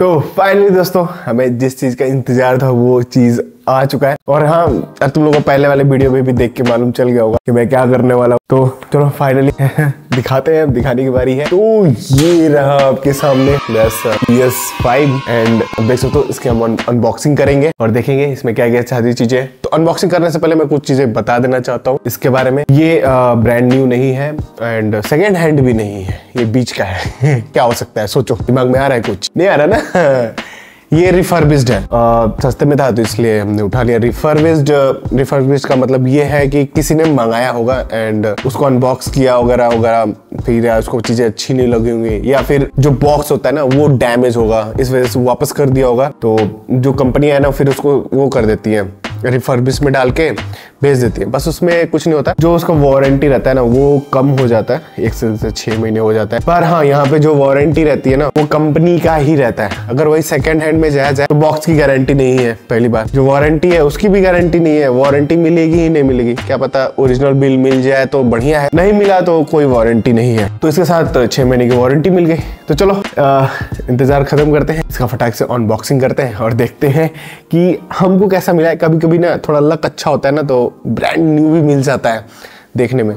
तो फाइनली दोस्तों हमें जिस चीज़ का इंतज़ार था वो चीज़ आ चुका है। और हाँ तुम लोगों को पहले वाले वीडियो में भी देख के मालूम चल गया होगा कि मैं क्या करने वाला हूँ। तो चलो फाइनली दिखाते हैं दिखाने की बारी है। तो ये रहा आपके सामने एस फाइव एंड देख सकते हो, इसके हम अनबॉक्सिंग करेंगे और देखेंगे इसमें क्या क्या सारी चीज़ें तो अनबॉक्सिंग करने से पहले मैं कुछ चीज़ें बता देना चाहता हूँ। इसके बारे में ये ब्रांड न्यू नहीं है एंड सेकेंड हैंड भी नहीं है। ये बीच का है। क्या हो सकता है? सोचो, दिमाग में आ रहा है कुछ। नहीं आ रहा ना? ये रिफर्बिस्ड है। आ, सस्ते में था तो इसलिए हमने उठा लिया। रिफर्बिस्ड रिफर्बिस्ड का मतलब ये है कि किसी ने मंगाया होगा एंड उसको अनबॉक्स किया वगैरह वगैरह फिर या उसको चीज़ें अच्छी नहीं लगी होंगी या फिर जो बॉक्स होता है ना वो डैमेज होगा इस वजह से वापस कर दिया होगा। तो जो कंपनी है ना फिर उसको वो कर देती है। रिफर्बिश में डाल के भेज देती है। बस उसमें कुछ नहीं होता। जो उसका वारंटी रहता है ना, वो कम हो जाता है। एक से छह महीने हो जाता है। पर हाँ यहाँ पे जो वारंटी रहती है ना, वो कंपनी का ही रहता है। अगर वही सेकंड हैंड में जाया जाए तो बॉक्स की गारंटी नहीं है, पहली बार जो वारंटी है, उसकी भी गारंटी नहीं है। वारंटी मिलेगी ही नहीं मिलेगी। क्या पता ओरिजिनल बिल मिल जाए तो बढ़िया है। नहीं मिला तो कोई वारंटी नहीं है। तो इसके साथ छह महीने की वारंटी मिल गई। तो चलो इंतज़ार खत्म करते हैं। इसका फटाक से अनबॉक्सिंग करते हैं और देखते हैं कि हमको कैसा मिला है। कभी कभी ना थोड़ा लक अच्छा होता है ना तो ब्रांड न्यू भी मिल जाता है देखने में,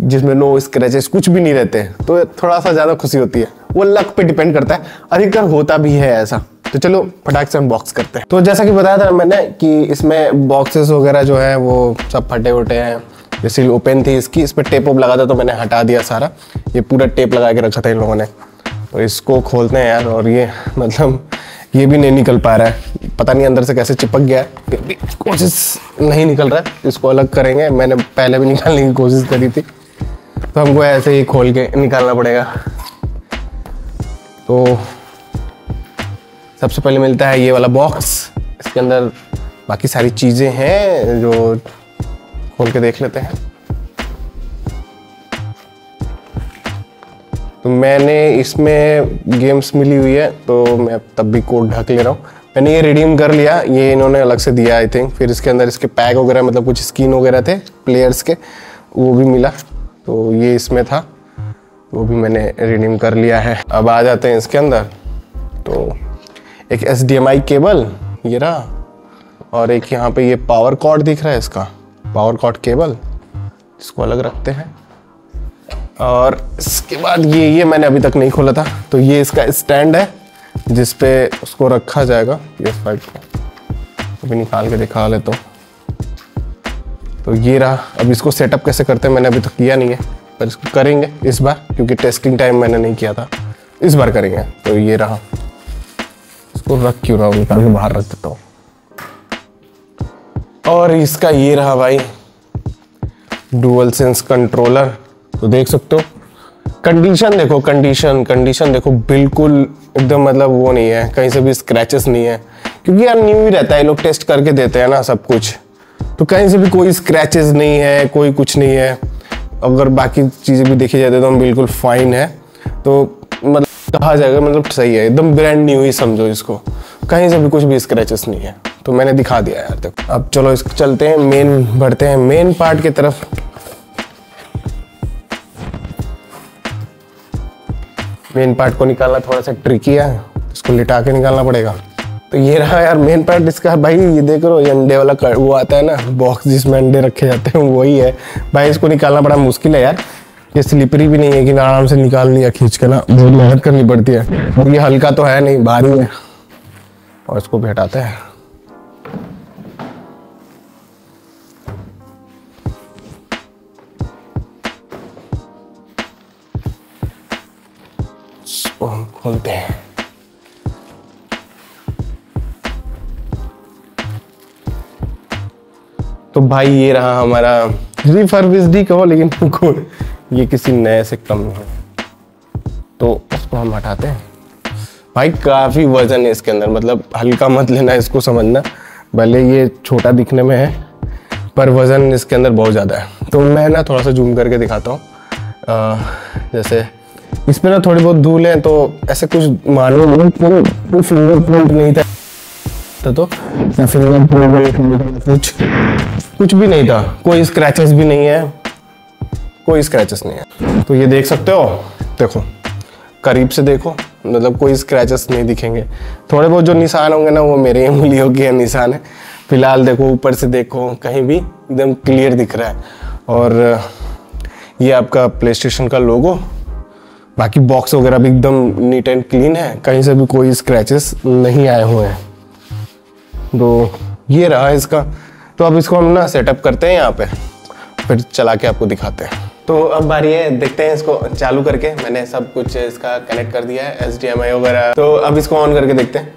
जिसमें नो स्क्रैचेस कुछ भी नहीं रहते तो थोड़ा सा ज़्यादा खुशी होती है। वो लक पे डिपेंड करता है। अधिकतर होता भी है ऐसा। तो चलो, फटाक से अनबॉक्स करते हैं। तो जैसा कि बताया था मैंने कि इसमें बॉक्सेस वगैरह जो है, वो सब फटे उटे हैं। जैसे ओपन थी इसकी, इस पर टेप ओप लगा था तो मैंने हटा दिया सारा। ये पूरा टेप लगा के रखा था इन लोगों ने। तो इसको खोलते हैं यार, और ये मतलब ये भी नहीं निकल पा रहा है। पता नहीं अंदर से कैसे चिपक गया है। फिर भी कोशिश नहीं निकल रहा है। इसको अलग करेंगे। मैंने पहले भी निकालने की कोशिश करी थी। तो हमको ऐसे ही खोल के निकालना पड़ेगा। तो सबसे पहले मिलता है ये वाला बॉक्स इसके अंदर बाकी सारी चीज़ें हैं जो खोल के देख लेते हैं। तो मैंने इसमें गेम्स मिली हुई है तो मैं तब भी कोड ढक ले रहा हूँ। मैंने ये रिडीम कर लिया, ये इन्होंने अलग से दिया आई थिंक फिर इसके अंदर इसके पैक वगैरह मतलब कुछ स्किन वगैरह थे प्लेयर्स के, वो भी मिला। तो ये इसमें था, वो भी मैंने रिडीम कर लिया है। अब आ जाते हैं इसके अंदर। तो एक एस केबल ये रहा। और एक यहाँ पे ये पावर कॉर्ड दिख रहा है इसका। पावर कॉर्ड केबल इसको अलग रखते हैं। और इसके बाद ये ये मैंने अभी तक नहीं खोला था। तो ये इसका स्टैंड है। जिस पे उसको रखा जाएगा ये फाइव को। अभी निकाल के दिखा ले तो तो ये रहा। अब इसको सेटअप कैसे करते हैं, मैंने अभी तक किया नहीं है, पर इसको करेंगे इस बार, क्योंकि टेस्टिंग टाइम मैंने नहीं किया था। इस बार करेंगे। तो ये रहा। इसको रख क्यों रहा हूँ? निकाल के बाहर रख देता हूँ। और इसका ये रहा भाई। डुअल सेंस कंट्रोलर तो देख सकते हो कंडीशन देखो कंडीशन कंडीशन देखो, बिल्कुल एकदम मतलब वो नहीं है, कहीं से भी स्क्रैचेस नहीं है। क्योंकि यार न्यू ही रहता है लोग टेस्ट करके देते हैं ना सब कुछ। तो कहीं से भी कोई स्क्रैचेस नहीं है, कोई कुछ नहीं है। अगर बाकी चीज़ें भी देखी जाती है तो हम बिल्कुल फाइन है। तो मतलब कहा जाएगा मतलब सही है, एकदम ब्रांड न्यू ही समझो इसको। कहीं से भी कुछ भी स्क्रैचेस नहीं है। तो मैंने दिखा दिया यार, देखो। अब चलो इस, चलते हैं मेन बढ़ते हैं। मेन पार्ट की तरफ़ मेन पार्ट को निकालना थोड़ा सा ट्रिकी है इसको लिटा के निकालना पड़ेगा। तो ये रहा यार मेन पार्ट इसका भाई ये देख रो ये अंडे वाला कर, वो आता है ना बॉक्स जिसमें अंडे रखे जाते हैं वही है। भाई इसको निकालना बड़ा मुश्किल है यार। ये स्लिपरी भी नहीं है कि आराम से निकाल लिया खींच के ना बहुत मेहनत करनी पड़ती है। ये हल्का तो है नहीं भारी है। और इसको भी हटाते हैं। खोलते हैं तो भाई, ये रहा हमारा रिफर्बिस्ड कहो, लेकिन ये किसी नए से कम है। तो उसको हम हटाते हैं। भाई, काफ़ी वज़न है इसके अंदर। मतलब हल्का मत लेना इसको समझना। भले ये छोटा दिखने में है, पर वज़न इसके अंदर बहुत ज़्यादा है। तो मैं ना थोड़ा सा जूम करके दिखाता हूँ। जैसे इसमें ना थोड़ी बहुत धूल है तो ऐसे कुछ मानो कोई फिंगर प्रिंट नहीं था। तो फिंगर प्रिंट कुछ कुछ भी नहीं था। कोई स्क्रैचेस भी नहीं है, कोई स्क्रैचेस नहीं है। तो ये देख सकते हो, देखो, करीब से देखो मतलब कोई स्क्रैचेस नहीं दिखेंगे। थोड़े बहुत जो निशान होंगे ना, वो मेरे उंगलियों के निशान है। फ़िलहाल देखो, ऊपर से देखो, कहीं भी एकदम क्लियर दिख रहा है। और ये आपका प्ले स्टेशन का लोगो बाकी बॉक्स वगैरह भी एकदम नीट एंड क्लीन है। कहीं से भी कोई स्क्रैचेस नहीं आए हुए हैं। तो ये रहा इसका। तो अब इसको हम ना सेटअप करते हैं यहाँ पे। फिर चला के आपको दिखाते हैं। तो अब बारी है, देखते हैं इसको चालू करके। मैंने सब कुछ इसका कनेक्ट कर दिया है एस वगैरह। तो अब इसको ऑन करके देखते हैं।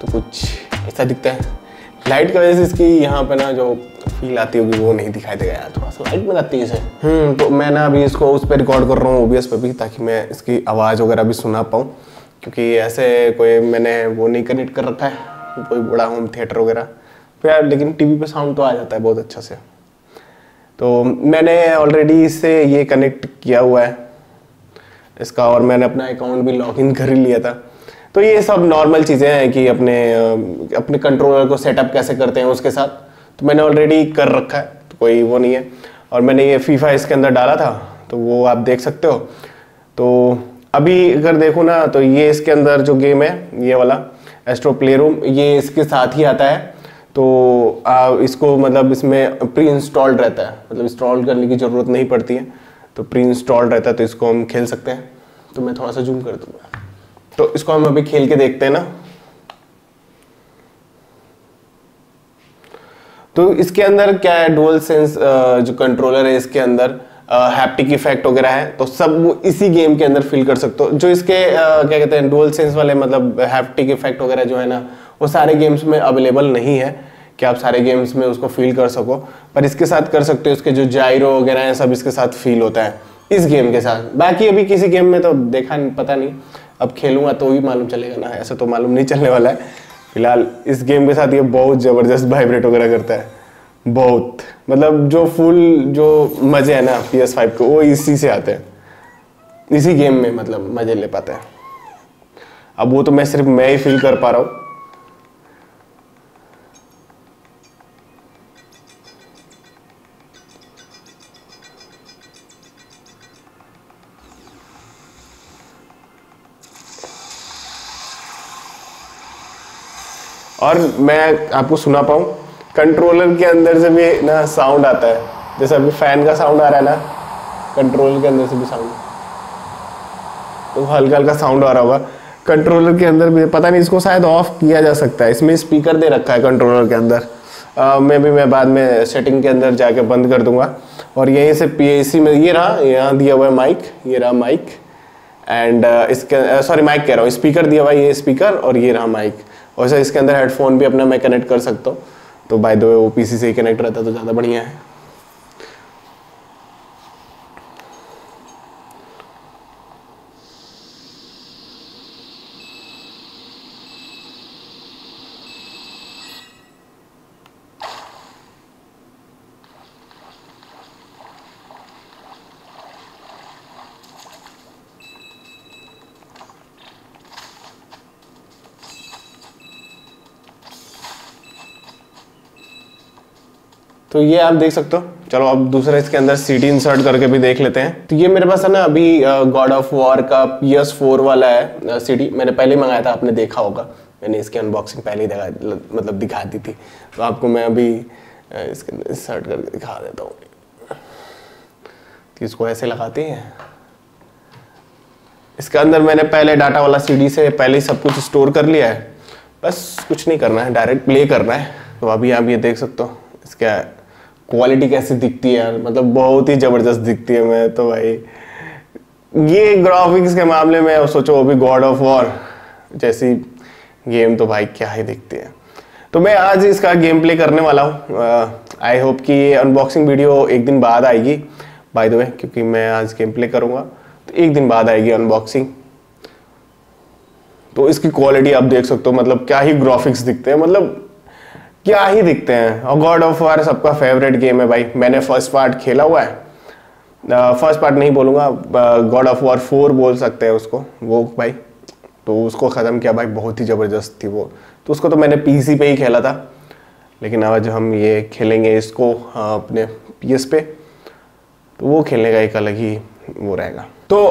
तो कुछ ऐसा दिखता है। लाइट की वजह से इसकी यहाँ पे ना जो फील आती होगी वो नहीं दिखाई देगा यार थोड़ा सा। लाइट में आती है। हम्म तो मैं ना अभी इसको उस पर रिकॉर्ड कर रहा हूँ ओबीएस पे भी ताकि मैं इसकी आवाज़ वगैरह भी सुना पाऊँ। क्योंकि ऐसे कोई मैंने वो नहीं कनेक्ट कर रखा है कोई बड़ा होम थिएटर वगैरह। तो यार लेकिन टीवी पे साउंड तो आ जाता है बहुत अच्छा से। तो मैंने ऑलरेडी इससे ये कनेक्ट किया हुआ है इसका और मैंने अपना अकाउंट भी लॉग इन कर ही लिया था। तो ये सब नॉर्मल चीज़ें हैं कि अपने अपने कंट्रोलर को सेटअप कैसे करते हैं उसके साथ। तो मैंने ऑलरेडी कर रखा है तो कोई वो नहीं है। और मैंने ये फीफा इसके अंदर डाला था तो वो आप देख सकते हो। तो अभी अगर देखो ना तो ये इसके अंदर जो गेम है ये वाला एस्ट्रो प्ले रूम ये इसके साथ ही आता है। तो आ, इसको मतलब इसमें प्री इंस्टॉल्ड रहता है। मतलब इंस्टॉल करने की ज़रूरत नहीं पड़ती है। तो प्री इंस्टॉल्ड रहता है तो इसको हम खेल सकते हैं। तो मैं थोड़ा सा जूम कर दूँगा। तो इसको हम अभी खेल के देखते हैं ना। तो इसके अंदर क्या है? डुअल सेंस जो कंट्रोलर है, इसके अंदर हैप्टिक इफ़ेक्ट वगैरह है तो सब वो इसी गेम के अंदर फील कर सकते हो। जो इसके क्या कहते हैं डुअल सेंस वाले मतलब हैप्टिक इफ़ेक्ट वगैरह जो है ना, वो सारे गेम्स में अवेलेबल नहीं है कि आप सारे गेम्स में उसको फील कर सको। पर इसके साथ कर सकते हो, इसके जो जायरो वगैरह है, सब इसके साथ फील होता है, इस गेम के साथ। बाकी अभी किसी गेम में तो देखा पता नहीं, अब खेलूँगा तो ही मालूम चलेगा ना, ऐसा तो मालूम नहीं चलने वाला है। फ़िलहाल इस गेम के साथ ये बहुत ज़बरदस्त वाइब्रेट वगैरह करता है। बहुत। मतलब जो फुल जो मज़े है ना पी एस फाइव के, वो इसी से आते हैं। इसी गेम में मतलब मज़े ले पाते हैं। अब वो तो मैं सिर्फ़ मैं ही फील कर पा रहा हूँ। और मैं आपको सुना पाऊँ कंट्रोलर के अंदर से भी ना साउंड आता है। जैसे अभी फ़ैन का साउंड आ रहा है ना कंट्रोलर के अंदर से भी साउंड तो हल्का हल्का साउंड आ रहा होगा। कंट्रोलर के अंदर भी, पता नहीं इसको शायद ऑफ़ किया जा सकता है। इसमें स्पीकर दे रखा है कंट्रोलर के अंदर। मैं भी, मैं बाद में सेटिंग के अंदर जाके बंद कर दूँगा। और यहीं से पीएसी में, ये रहा, यहाँ दिया हुआ है माइक ये रहा माइक एंड इसके सॉरी माइक कह रहा हूँ। स्पीकर दिया हुआ ये स्पीकर और ये रहा माइक वैसे इसके अंदर हेडफोन भी अपना मैं कनेक्ट कर सकता हूँ। तो बाय द वे वो पीसी से ही कनेक्ट रहता है तो ज़्यादा बढ़िया है। तो ये आप देख सकते हो। चलो, अब दूसरा इसके अंदर सी डी इंसर्ट करके भी देख लेते हैं। तो ये मेरे पास है ना, अभी गॉड ऑफ़ वॉर का पी एस फोर वाला है सी डी मैंने पहले ही मंगाया था, आपने देखा होगा। मैंने इसकी अनबॉक्सिंग पहले ही दिखा मतलब दिखा दी थी। तो आपको मैं अभी इसके अंदर इंसर्ट करके दिखा देता हूँ। तो इसको ऐसे लगाते हैं। इसके अंदर मैंने पहले डाटा वाला सीडी से पहले ही सब कुछ स्टोर कर लिया है। बस कुछ नहीं करना है डायरेक्ट प्ले करना है। तो अभी आप ये देख सकते हो, इसका क्वालिटी कैसी दिखती है यार? मतलब बहुत ही ज़बरदस्त दिखती है मैं तो भाई। ये ग्राफिक्स के मामले में सोचो अभी गॉड ऑफ़ वॉर जैसी गेम तो भाई क्या ही दिखती है। तो मैं आज इसका गेम प्ले करने वाला हूँ। आई होप कि ये अनबॉक्सिंग वीडियो एक दिन बाद आएगी बाय द वे क्योंकि मैं आज गेम प्ले करूँगा। तो एक दिन बाद आएगी अनबॉक्सिंग तो इसकी क्वालिटी आप देख सकते हो मतलब क्या ही ग्राफिक्स दिखते हैं। मतलब क्या ही दिखते हैं। और गॉड ऑफ़ वार सबका फेवरेट गेम है भाई। मैंने फ़र्स्ट पार्ट खेला हुआ है। फ़र्स्ट पार्ट नहीं बोलूँगा। गॉड ऑफ़ वार फोर बोल सकते हैं उसको। वो भाई तो उसको ख़त्म किया भाई, बहुत ही ज़बरदस्त थी वो। तो उसको तो मैंने पीसी पे ही खेला था। लेकिन आज हम ये खेलेंगे इसको अपने पीएस पे तो वो खेलने का एक अलग ही वो रहेगा। तो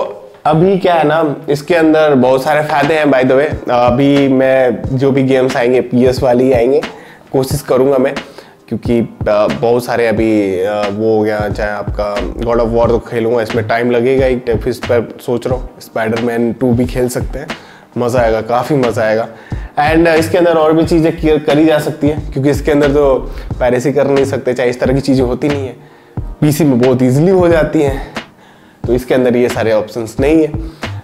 अभी क्या है ना, इसके अंदर बहुत सारे फ़ायदे हैं बाय द वे अभी मैं जो भी गेम्स आएँगे पीएस वाली आएँगे। कोशिश करूँगा मैं, क्योंकि बहुत सारे अभी वो हो गया, चाहे आपका गॉड ऑफ़ वॉर तो खेलूँगा, इसमें टाइम लगेगा ही फिर इस पर सोच रहा हूँ स्पाइडर मैन टू भी खेल सकते हैं। मज़ा आएगा, काफ़ी मज़ा आएगा। एंड इसके अंदर और भी चीज़ें क्लियर करी जा सकती है, क्योंकि इसके अंदर तो पैरेसी कर नहीं सकते, चाहे इस तरह की चीज़ें होती नहीं है। पीसी में बहुत ईजिली हो जाती हैं तो इसके अंदर ये सारे ऑप्शंस नहीं है।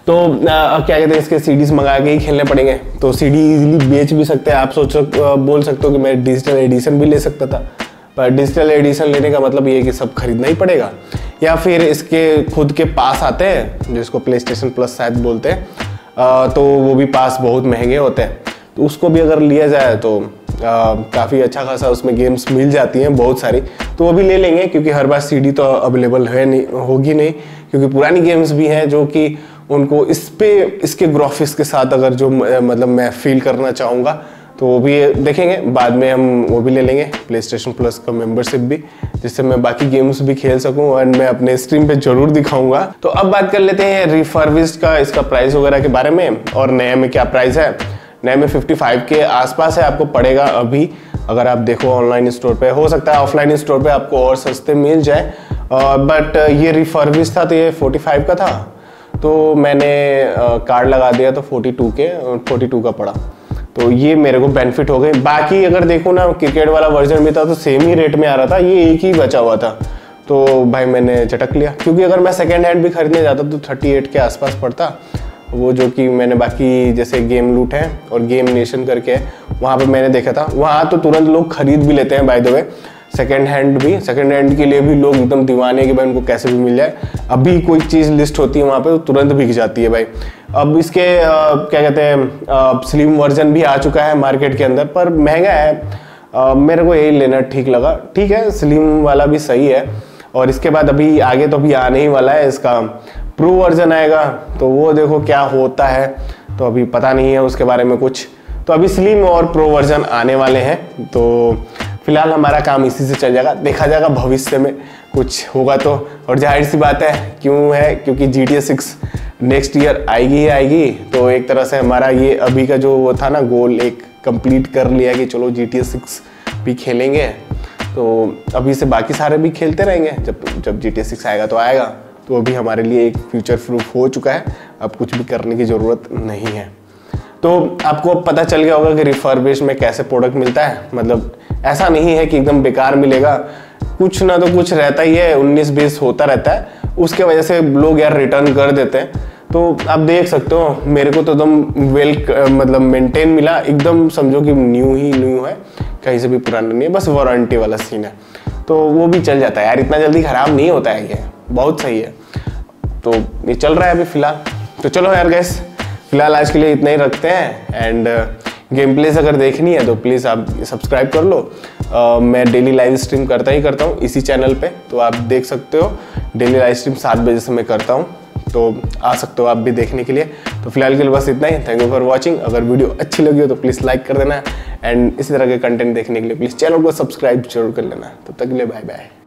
तो अब क्या कहते हैं, इसके सीडीज मंगा के ही खेलने पड़ेंगे। तो सीडी इजीली बेच भी सकते हैं। आप सोच बोल सकते हो कि मैं डिजिटल एडिशन भी ले सकता था। पर डिजिटल एडिशन लेने का मतलब ये है कि सब खरीदना ही पड़ेगा। या फिर इसके खुद के पास आते हैं, जिसको प्ले स्टेशन प्लस शायद बोलते हैं तो वो भी पास बहुत महँगे होते हैं। तो उसको भी अगर लिया जाए तो काफ़ी अच्छा खासा उसमें गेम्स मिल जाती हैं बहुत सारी। तो वो भी ले लेंगे, क्योंकि हर बार सीडी तो अवेलेबल है नहीं, होगी नहीं, क्योंकि पुरानी गेम्स भी हैं जो कि उनको इस पे, इसके ग्राफिक्स के साथ अगर जो मतलब मैं फील करना चाहूँगा तो वो भी देखेंगे। बाद में हम वो भी ले लेंगे प्ले स्टेशन प्लस का मेंबरशिप भी, जिससे मैं बाकी गेम्स भी खेल सकूँ एंड मैं अपने स्ट्रीम पे ज़रूर दिखाऊँगा। तो अब बात कर लेते हैं रिफर्विस्ड का, इसका प्राइस वगैरह के बारे में, और नए में क्या प्राइस है। नए में 55 के आसपास है, आपको पड़ेगा अभी, अगर आप देखो ऑनलाइन स्टोर पे। हो सकता है ऑफलाइन स्टोर पे आपको और सस्ते मिल जाए बट ये रिफर्विश था तो ये 45 का था। तो मैंने कार्ड लगा दिया तो 42 के 42 का पड़ा। तो ये मेरे को बेनिफिट हो गए। बाकी अगर देखो ना क्रिकेट वाला वर्जन भी था तो सेम ही रेट में आ रहा था, ये एक ही बचा हुआ था। तो भाई मैंने झटक लिया। क्योंकि अगर मैं सेकेंड हैंड भी खरीदने जाता तो 38 के आसपास पड़ता। वो जो कि मैंने बाकी जैसे गेम लूट है और गेम नेशन करके वहाँ पे मैंने देखा था। वहाँ तो तुरंत लोग खरीद भी लेते हैं by the way second hand भी सेकेंड हैंड के लिए भी लोग एकदम दीवाने के भाई उनको कैसे भी मिल जाए। अभी कोई चीज़ लिस्ट होती है वहाँ पे तो तुरंत बिक जाती है भाई। अब इसके आ, क्या कहते हैं स्लिम वर्जन भी आ चुका है मार्केट के अंदर पर महँगा है। आ, मेरे को यही लेना ठीक लगा। ठीक है स्लिम वाला भी सही है। और इसके बाद अभी आगे तो अभी आने ही वाला है इसका। प्रो वर्जन आएगा तो वो देखो क्या होता है। तो अभी पता नहीं है उसके बारे में कुछ। तो अभी स्लिम और प्रो वर्जन आने वाले हैं तो फ़िलहाल हमारा काम इसी से चल जाएगा। देखा जाएगा भविष्य में कुछ होगा तो। और ज़ाहिर सी बात है, क्यों है? क्योंकि G T six next year आएगी ही आएगी। तो एक तरह से हमारा ये अभी का जो वो था ना गोल एक कंप्लीट कर लिया कि चलो जी टी सिक्स भी खेलेंगे। तो अभी से बाकी सारे भी खेलते रहेंगे। जब जब जी टी सिक्स आएगा तो आएगा। तो अभी हमारे लिए एक फ्यूचर प्रूफ हो चुका है। अब कुछ भी करने की ज़रूरत नहीं है। तो आपको पता चल गया होगा कि रिफर्बिश में कैसे प्रोडक्ट मिलता है। मतलब ऐसा नहीं है कि एकदम बेकार मिलेगा। कुछ ना तो कुछ रहता ही है, उन्नीस बीस होता रहता है। उसके वजह से लोग यार रिटर्न कर देते हैं। तो आप देख सकते हो, मेरे को तो एकदम वेल मतलब मेंटेन मिला। एकदम समझो कि न्यू ही न्यू है। कहीं से भी पुराना नहीं है, बस वारंटी वाला सीन है। तो वो भी चल जाता है। यार इतना जल्दी ख़राब नहीं होता है ये। बहुत सही है। तो ये चल रहा है अभी फ़िलहाल। तो चलो यार गैस फ़िलहाल आज के लिए इतना ही रखते हैं एंड गेम प्लेस अगर देखनी है तो प्लीज़ आप सब्सक्राइब कर लो। Uh, मैं डेली लाइव स्ट्रीम करता ही करता हूँ इसी चैनल पे तो आप देख सकते हो डेली लाइव स्ट्रीम सात बजे से मैं करता हूँ तो आ सकते हो आप भी देखने के लिए। तो फ़िलहाल के लिए बस इतना ही थैंक यू फॉर वॉचिंग अगर वीडियो अच्छी लगी हो तो प्लीज़ लाइक कर देना एंड इसी तरह के कंटेंट देखने के लिए प्लीज़ चैनल को सब्सक्राइब ज़रूर कर लेना। तब तो तक के लिए बाय बाय